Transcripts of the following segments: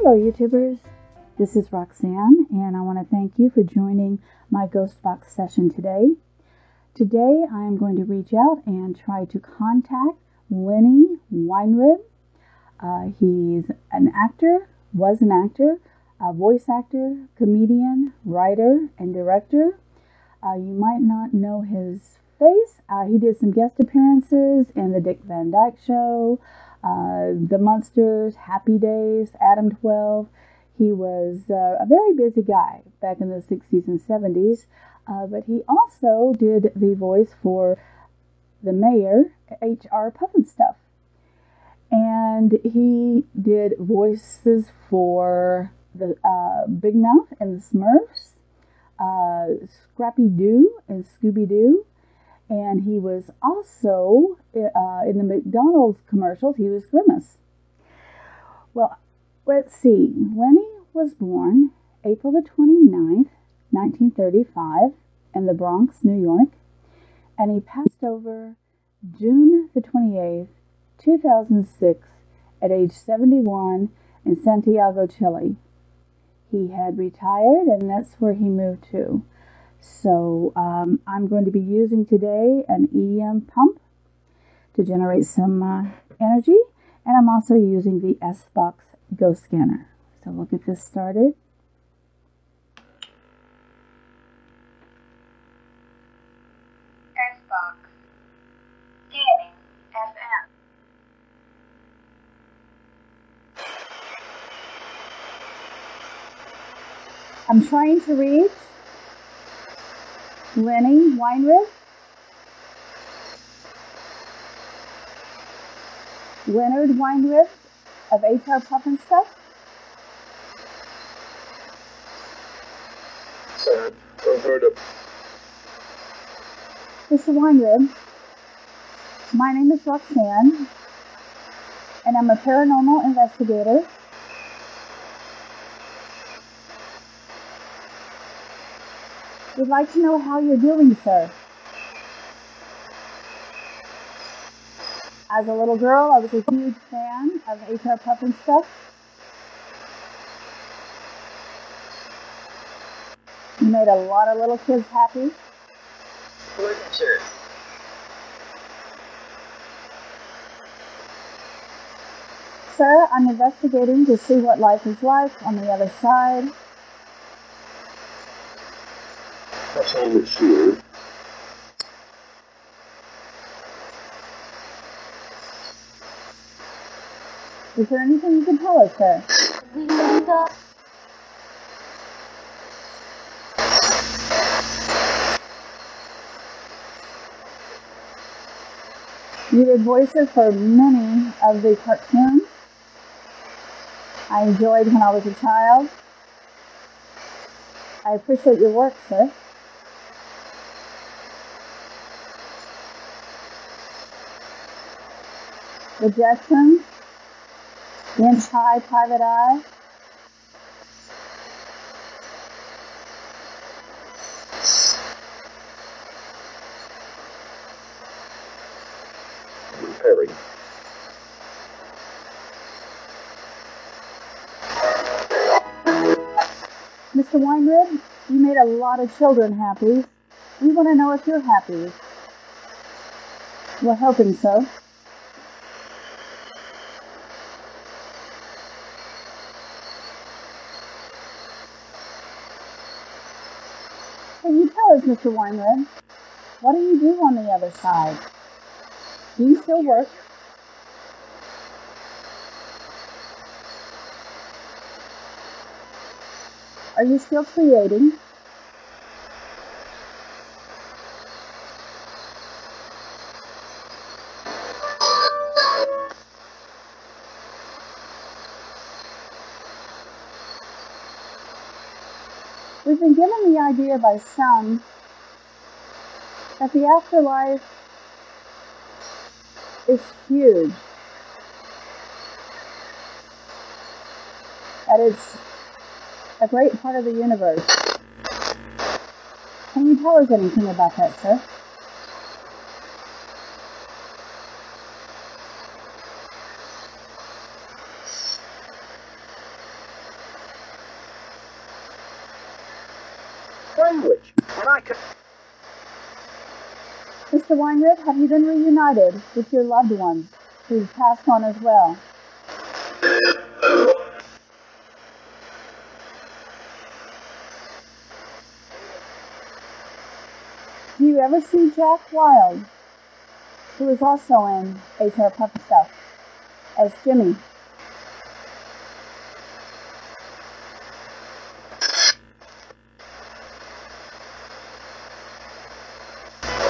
Hello, YouTubers. This is Roxanne, and I want to thank you for joining my Ghost Box session today. Today, I am going to reach out and try to contact Lenny Weinrib. Uh, he's an actor, was an actor, a voice actor, comedian, writer, and director. Uh, you might not know his face. Uh, he did some guest appearances in The Dick Van Dyke Show, uh, The Munsters, Happy Days, Adam 12. He was uh, a very busy guy back in the 60s and 70s, uh, but he also did the voice for the mayor, H.R. Pufnstuf. And he did voices for the uh, Big Mouth and the Smurfs, uh, Scrappy Doo and Scooby Doo, and he was also uh, in the McDonald's commercials. He was Grimace. Well, let's see. Lenny was born April the 29th, 1935, in the Bronx, New York, and he passed over June the 28th, 2006, at age 71 in Santiago, Chile. He had retired, and that's where he moved to. So um, I'm going to be using today an EM pump to generate some uh, energy, and I'm also using the S-Box Ghost Scanner. So we'll get this started. S-Box. Scanning FM. I'm trying to reach Lenny Weinrib. Leonard Weinrib of HR Pufnstuf. Sad. I've heard of Mr. Weinrib, my name is Roxanne, and I'm a paranormal investigator. We'd like to know how you're doing, sir. As a little girl, I was a huge fan of HR Pufnstuf. You made a lot of little kids happy. Sir, I'm investigating to see what life is like on the other side. Is there anything you can tell us, sir? You did voices for many of the cartoons I enjoyed when I was a child. I appreciate your work, sir. The Jetsons, Inch High Private Eye, Perry. Mr. Weinrib, you made a lot of children happy. We want to know if you're happy. We're hoping so. Us, Mr. Weinrib, what do you do on the other side? Do you still work? Are you still creating? The idea by some that the afterlife is huge. That it's a great part of the universe. Can you tell us anything about that, sir? Language. And I could. Mr. Weinrib, have you been reunited with your loved ones who've passed on as well? Do you ever see Jack Wild, who is also in HR Puff Stuff, as Jimmy?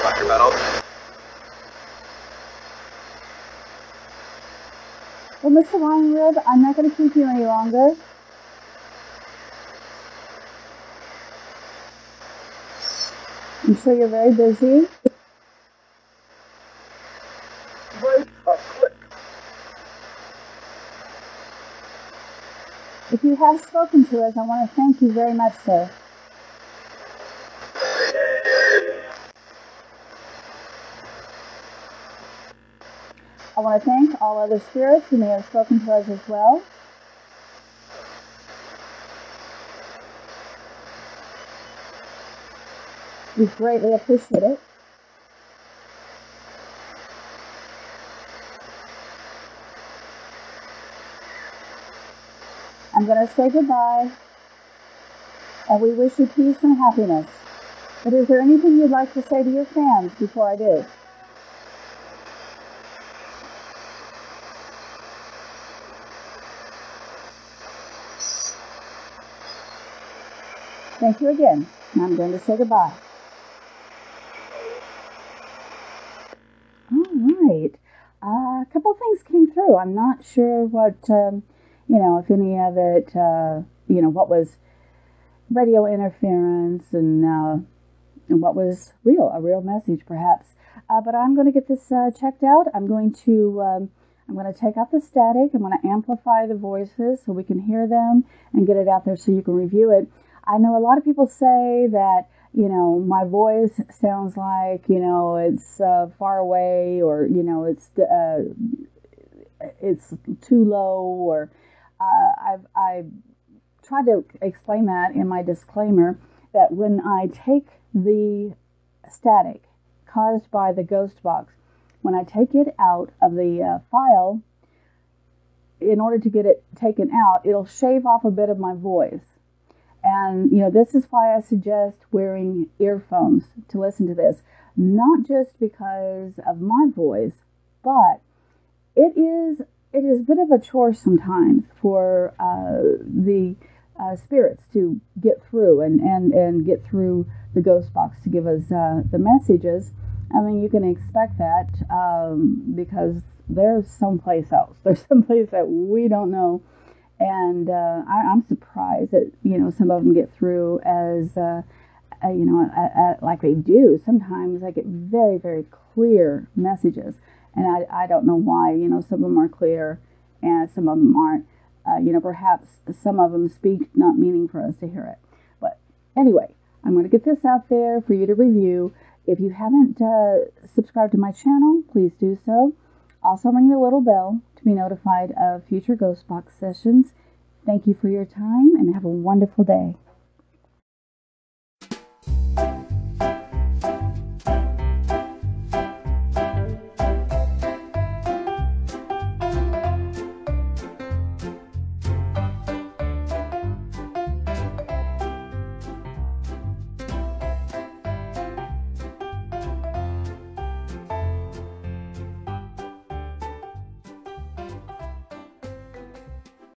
Well, Mr. Weinrib, I'm not going to keep you any longer. I'm sure you're very busy. If you have spoken to us, I want to thank you very much, sir. I want to thank all other spirits who may have spoken to us as well. We greatly appreciate it. I'm going to say goodbye, and we wish you peace and happiness. But is there anything you'd like to say to your fans before I do? Thank you again. I'm going to say goodbye. All right. Uh, a couple things came through. I'm not sure what, um, you know, if any of it, uh, you know, what was radio interference and, uh, and what was real, a real message perhaps. Uh, but I'm going to get this uh, checked out. I'm going to um, I'm going to take out the static. I'm going to amplify the voices so we can hear them and get it out there so you can review it. I know a lot of people say that you know my voice sounds like you know it's uh, far away or you know it's uh, it's too low or uh, I've I've tried to explain that in my disclaimer that when I take the static caused by the ghost box when I take it out of the uh, file in order to get it taken out it'll shave off a bit of my voice and, you know, this is why I suggest wearing earphones to listen to this. Not just because of my voice, but it is it is a bit of a chore sometimes for uh, the uh, spirits to get through and, and, and get through the ghost box to give us uh, the messages. I mean, you can expect that um, because there's someplace else. There's someplace that we don't know and uh, I, am surprised that you know some of them get through as uh, uh, you know like they do. Sometimes I get very very clear messages, and I, I don't know why. You know, some of them are clear, and some of them aren't. Uh, you know, perhaps some of them speak not meaning for us to hear it. But anyway, I'm going to get this out there for you to review. If you haven't uh, subscribed to my channel, please do so. Also, ring the little bell to be notified of future Ghostbox sessions. Thank you for your time and have a wonderful day.